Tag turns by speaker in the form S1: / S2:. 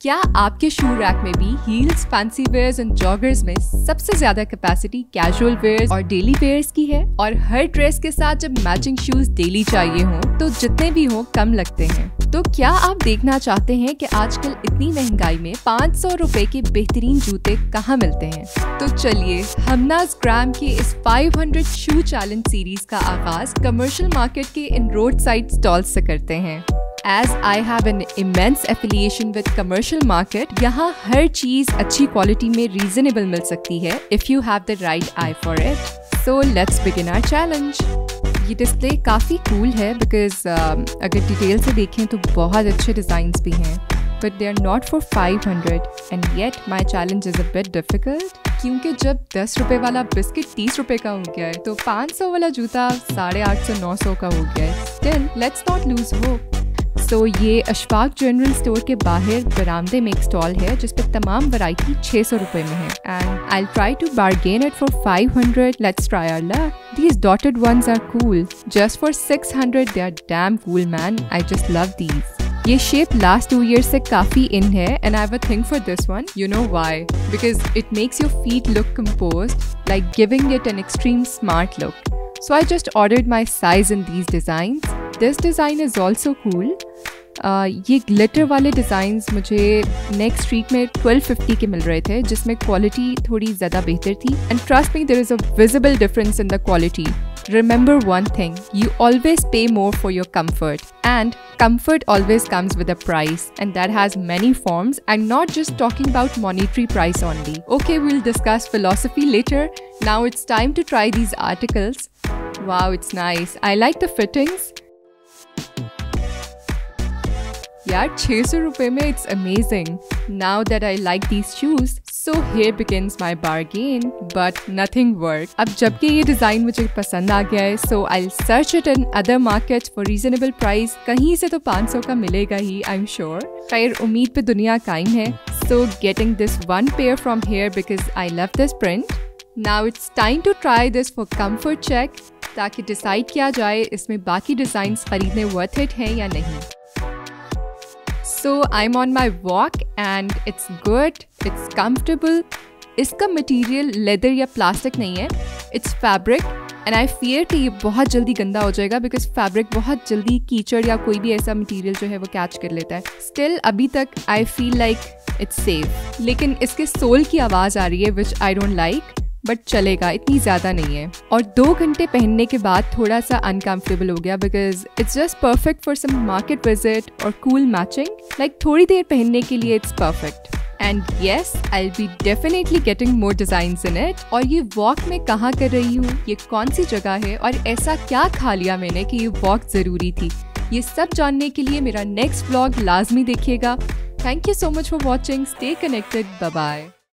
S1: क्या आपके शू रैक में भी heels fancy wears and joggers में सबसे ज़्यादा कैपेसिटी कैजुअल वेयर्स और डेली वेयर्स की है? और हर ड्रेस के साथ जब मैचिंग शूज़ डेली चाहिए हो तो जितने भी हो, कम लगते हैं। तो क्या आप देखना चाहते हैं कि आजकल इतनी महँगाई में पाँच सौ रूपए के बेहतरीन जूते कहाँ मिलते हैं? तो चलिए, हमनाज ग्राम के इस 500 शू चैलेंज सीरीज़ का आगाज़ कमर्शियल मार्केट के इन रोड साइड स्टॉल से करते हैं। As I have an immense affiliation with commercial market यहाँ हर चीज़ अच्छी क्वालिटी में रीजनेबल मिल सकती है if you have the right eye for it so let's begin our challenge ये डिस्प्ले काफ़ी कूल है बिकॉज़ अगर डिटेल से देखें तो बहुत अच्छे डिज़ाइन भी हैं but they are not for 500 and yet my challenge is a bit difficult क्योंकि जब दस रुपये वाला बिस्किट तीस रुपये का हो गया है तो पाँच सौ वाला जूता साढ़े आठ सौ, नौ सौ का हो गया है. Still let's not lose hope so so, ये अशफाक जनरल स्टोर के बाहर बरामदे में एक स्टॉल है जिस पर तमाम वैरायटी छः सौ रुपये में है। And I try to bargain it for five hundred let's try our luck these dotted ones are cool just for six hundred they are damn cool man I just love these ये shape last two year से काफ़ी in है and I have think for this one you know why because it makes your feet look composed like giving it an extreme smart look So I just ordered my size in these designs. This design is also cool. ये glitter वाले designs मुझे next street में 1250 के मिल रहे थे जिसमें quality थोड़ी ज़्यादा बेहतर थी and trust me there is a visible difference in the quality remember one thing you always pay more for your comfort and comfort always comes with a price and that has many forms i'm not just talking about monetary price only okay we'll discuss philosophy later now it's time to try these articles wow it's nice i like the fittings यार सौ रुपये में it's amazing now that I like these shoes so here begins my bargain but nothing work अब जबकि ये design मुझे पसंद आ गया है so I search it in other market for reasonable price कहीं से तो पाँच सौ का मिलेगा ही आई एम श्योर खैर, उम्मीद पे दुनिया कायम है so getting this one pair from here because I love this print now it's time to try this for comfort check ताकि डिसाइड किया जाए, इसमें बाकी डिज़ाइन खरीदने वर्थ इट हैं या नहीं। So I am on my walk and it's good it's comfortable इसका मटीरियल लेदर या प्लास्टिक नहीं है it's fabric and I fear कि ये बहुत जल्दी गंदा हो जाएगा बिकॉज़ फैब्रिक बहुत जल्दी कीचड़ या कोई भी ऐसा मटीरियल जो है वो कैच कर लेता है. स्टिल अभी तक I feel like it's safe लेकिन इसके सोल की आवाज़ आ रही है which I don't like but चलेगा, इतनी ज़्यादा नहीं है। और दो घंटे पहनने के बाद थोड़ा सा अनकम्फर्टेबल हो गया because it's just perfect for some market visit और कूल मैचिंग लाइक थोड़ी देर पहनने के लिए it's perfect and yes I be definitely getting more design in it और ये वॉक में कहाँ कर रही हूँ? ये कौन सी जगह है? और ऐसा क्या खा लिया मैंने कि ये वॉक ज़रूरी थी? ये सब जानने के लिए मेरा नेक्स्ट ब्लॉग लाजमी देखिएगा। Thank you so much for watching stay connected bye